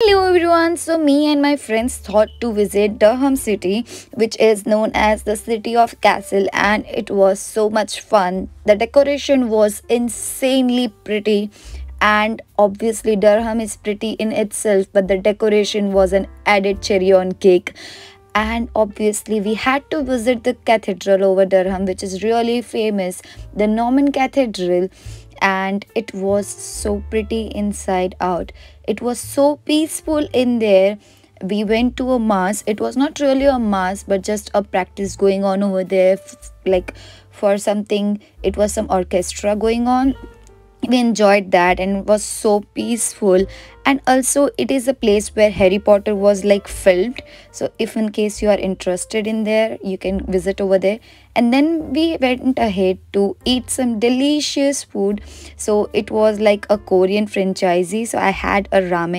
Hello everyone. So me and my friends thought to visit Durham city which is known as the city of castle and it was so much fun. The decoration was insanely pretty and obviously Durham is pretty in itself but the decoration was an added cherry on cake and obviously we had to visit the cathedral over Durham which is really famous the Norman Cathedral and it was so pretty inside out. It was so peaceful in there. We went to a mass. It was not really a mass but just a practice going on over there like for something. It was some orchestra going on we enjoyed that and it was so peaceful. And also it is a place where harry potter was like filmed. So if in case you are interested in there you can visit over there. And then we went ahead to eat some delicious food. So it was like a korean franchisee. So i had a ramen